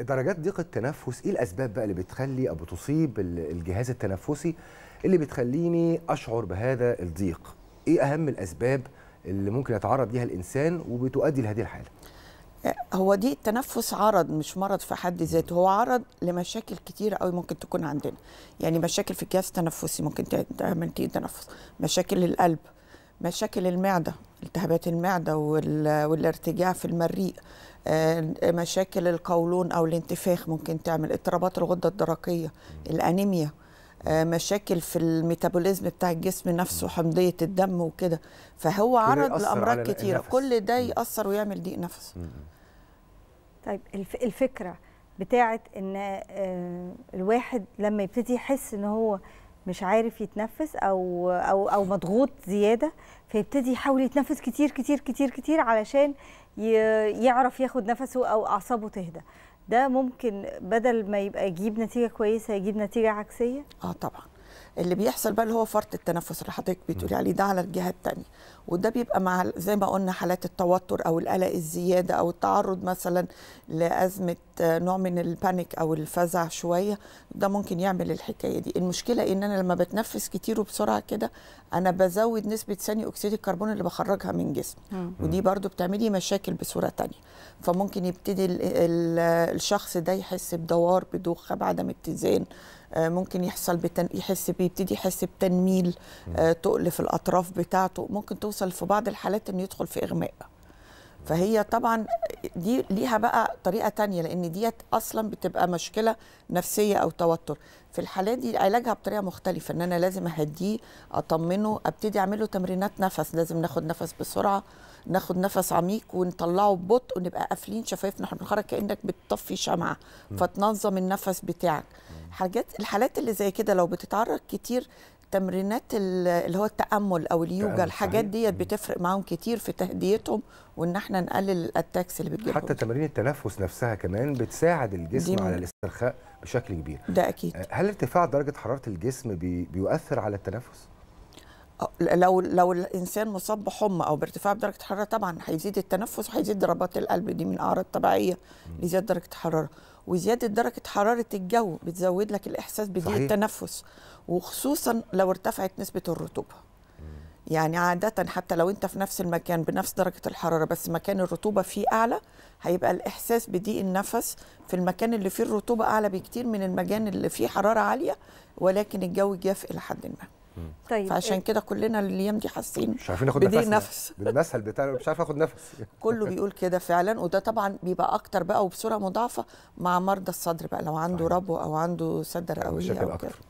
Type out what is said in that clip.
درجات ضيق التنفس إيه الأسباب بقى اللي بتخلي أو بتصيب ال- الجهاز التنفسي اللي بتخليني أشعر بهذا الضيق؟ إيه أهم الأسباب اللي ممكن يتعرض ليها الإنسان وبتؤدي لهذه الحالة؟ هو دي التنفس عرض مش مرض في حد ذاته هو عرض لمشاكل كتيرة قوي ممكن تكون عندنا. يعني مشاكل في الجهاز التنفسي ممكن تعمل ضيق تنفس مشاكل القلب مشاكل المعدة التهابات المعدة وال- والارتجاع في المريء آه، مشاكل القولون أو الانتفاخ ممكن تعمل اضطرابات الغدة الدرقية الأنيميا آه، مشاكل في الميتابوليزم بتاع الجسم نفسه حمضية الدم وكده. فهو عرض كتيرة. النفس. كل ده يأثر ويعمل ضيق نفس. طيب الف الفكرة بتاعت إن آه، الواحد لما يبتدي يحس إن هو مش عارف يتنفس أو أو أو مضغوط زيادة فيبتدي يحاول يتنفس كتير كتير كتير كتير علشان يعرف ياخد نفسه أو أعصابه تهدى. ده ممكن بدل ما يبقى يجيب نتيجة كويسة يجيب نتيجة عكسية؟ آه طبعا. اللي بيحصل بقى اللي هو فرط التنفس اللي حضرتك بتقولي عليه ده على الجهة الثانية وده بيبقى مع زي ما قلنا حالات التوتر أو القلق الزيادة أو التعرض مثلا لأزمة آه، نوع من البانيك أو الفزع شوية ده ممكن يعمل الحكاية دي. المشكلة إن أنا لما بتنفس كتير وبسرعة كده أنا بزود نسبة ثاني أكسيد الكربون اللي بخرجها من جسمي. ودي برضو بتعملي مشاكل بصورة تانية. فممكن يبتدي ال ال الشخص ده يحس بدوار بدوخة بعدم اتزان آه، ممكن يحصل بتن... يحس بيبتدي يحس بتنميل آه، تقل في الأطراف بتاعته. ممكن توصل في بعض الحالات إنه يدخل في إغماء. فهي طبعا دي ليها بقى طريقة تانية لأن ديت أصلا بتبقى مشكلة نفسية أو توتر. في الحالات دي علاجها بطريقة مختلفة إن أنا لازم أهديه أطمنه أبتدي اعمل له تمرينات نفس. لازم ناخد نفس بسرعة ناخد نفس عميق ونطلعه ببطء ونبقى قافلين شفايفنا إحنا بنخرج كأنك بتطفي شمعة. فتنظم النفس بتاعك. حاجات الحالات اللي زي كده لو بتتعرض كتير تمرينات ال- اللي هو التأمل أو اليوجا الحاجات. ديت بتفرق معاهم كتير في تهديتهم وإن إحنا نقلل الاتاكس اللي بتجيلهم حتى تمارين التنفس نفسها كمان بتساعد الجسم على الاسترخاء بشكل كبير. ده أكيد. آه، هل ارتفاع درجة حرارة الجسم بي بيؤثر على التنفس؟ لو لو الإنسان مصاب بحمى أو بارتفاع بدرجة الحراره طبعا هيزيد التنفس وهيزيد ضربات القلب. دي من أعراض طبيعية لزيادة درجة الحراره وزيادة درجة حرارة الجو بتزود لك الإحساس بضيق. التنفس وخصوصا لو ارتفعت نسبة الرطوبة. يعني عادة حتى لو أنت في نفس المكان بنفس درجة الحرارة بس مكان الرطوبة فيه أعلى هيبقى الإحساس بضيق النفس في المكان اللي فيه الرطوبة أعلى بكتير من المكان اللي فيه حرارة عالية ولكن الجو جاف إلى حد ما. طيب فعشان كده كلنا الأيام دي حاسين مش عارفين ناخد نفسنا. نفس. بالمسهل بتاع مش عارف آخد نفس. كله بيقول كده فعلا وده طبعا بيبقى أكتر بقى وبسرعه مضاعفة مع مرضى الصدر بقى لو عنده صحيح. ربو أو عنده سد رئويه مشاكل أو أكتر. كده